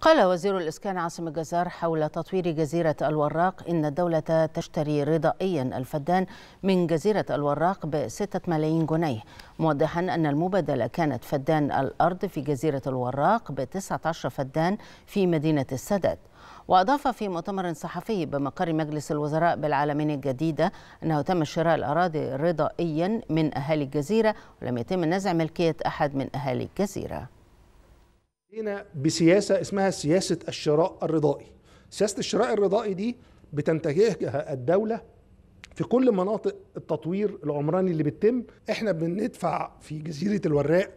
قال وزير الإسكان عاصم الجزار حول تطوير جزيرة الوراق إن الدولة تشتري رضائيا الفدان من جزيرة الوراق بستة ملايين جنيه موضحا أن المبادلة كانت فدان الأرض في جزيرة الوراق بتسعة عشر فدان في مدينة السادات. وأضاف في مؤتمر صحفي بمقر مجلس الوزراء بالعالمين الجديدة أنه تم شراء الأراضي رضائيا من أهالي الجزيرة ولم يتم نزع ملكية أحد من أهالي الجزيرة. هنا بسياسة اسمها سياسة الشراء الرضائي. سياسة الشراء الرضائي دي بتنتهجها الدولة في كل مناطق التطوير العمراني اللي بتتم. إحنا بندفع في جزيرة الوراق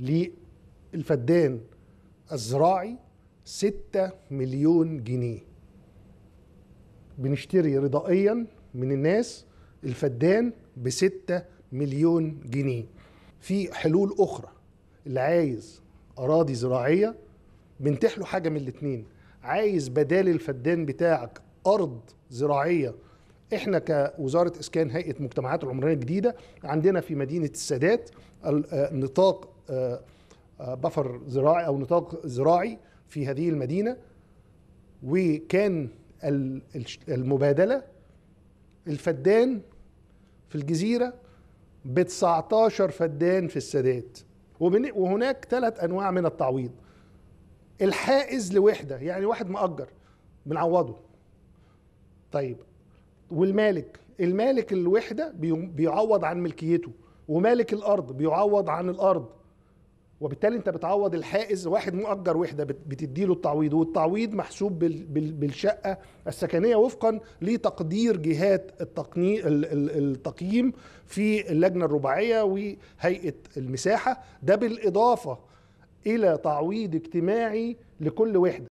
للفدان الزراعي ستة مليون جنيه. بنشتري رضائيا من الناس الفدان بستة مليون جنيه. في حلول أخرى. اللي عايز أراضي زراعية بنتيح له حاجة من الاتنين. عايز بدال الفدان بتاعك أرض زراعية إحنا كوزارة إسكان هيئة مجتمعات العمرانية الجديدة عندنا في مدينة السادات نطاق بفر زراعي أو نطاق زراعي في هذه المدينة. وكان المبادلة الفدان في الجزيرة ب 19 فدان في السادات. وهناك ثلاث أنواع من التعويض. الحائز لوحدة يعني واحد مأجر بنعوضه. طيب والمالك؟ المالك الوحدة بيعوض عن ملكيته ومالك الأرض بيعوض عن الأرض. وبالتالي انت بتعوض الحائز واحد مؤجر وحده بتديله التعويض والتعويض محسوب بالشقة السكنية وفقا لتقدير جهات التقييم في اللجنة الرباعية وهيئة المساحة. ده بالإضافة إلى تعويض اجتماعي لكل وحده